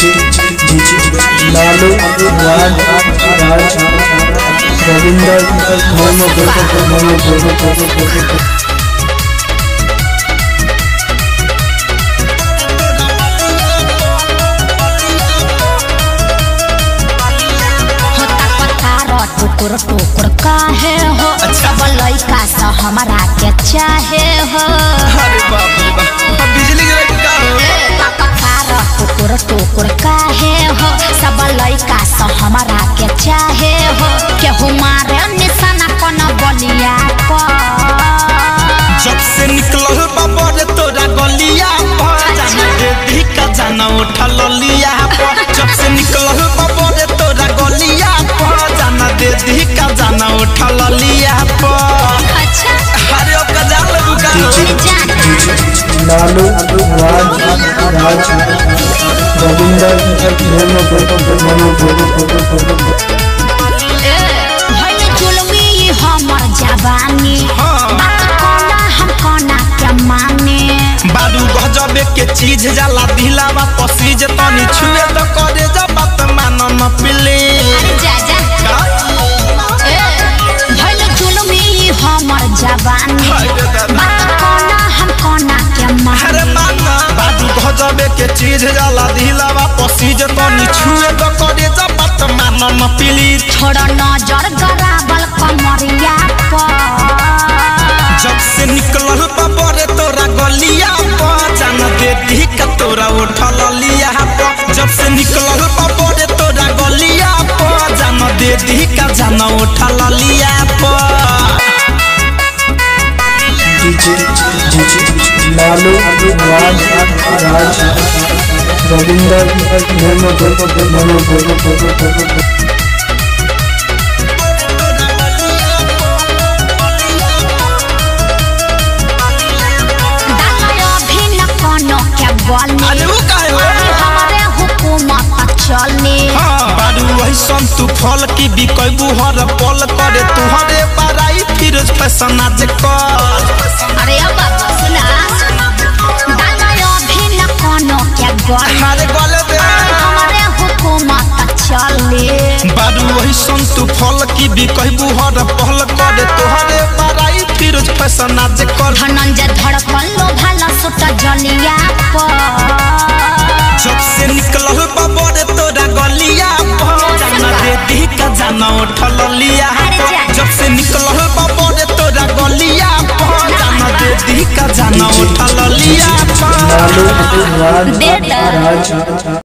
DJ DJ Lalu Raj Raj Ravinder मोमो मोमो मोमो होता पतारा टुकुर टुकुर काहे हो सब लइका सा हमारा के चाहे हो। अरे बाप हमारा के चाहे हो केहू मारे निशाना कौन बलिया पर? जब से निकलल बाबा रे तोरा गलिया पर जाना दे दी का जाना उठा ललिया पर। जब से निकलल बाबा रे तोरा गलिया पर जाना दे दी का जाना उठा ललिया पर। अच्छा। अरे अब का जान का हो डीजे लालू राज राज रविंदर मोमो मोमो भइल जुलमी हमर जवानी हाँ। बात कोना हम कोना के माने बारू गजबे के चीज़ जाला दिलावा पसीज तनी छुए तो करे जा, बात मान न पिले चीज़ जाला दिलावा पसीज तनी छुए तो करे जा बात मान न पिली छोड़ नज़र गराबल कमरिया पर। जब से निकलल बाबरे तोरा गलिया पर। जान दे दी का तोरा उठल लिया पर। जब से निकलल बाबरे तोरा गलिया पर। जान दे दी का जान उठल लिया पर। डीजे डीजे लालू राज राज रविंदर फल की बिकैबू हर पल करे तुहरे बड़ाई फिर फ़ैशन आज बारू ऐसन तू फल की बिकैबू हर पल करे तुहरे बड़ाई फिर फ़ैशन आज कर। धनंजय धड़कन लो भाला सुट जलिया पर। जब से निकलल बाबरे तोरा गलिया पर। जाना दे दी का जाना उठल लिया जब से निकलल बाबरे तोरा गलिया पर। जाना दे दी का जाना उठल लिया पर। राज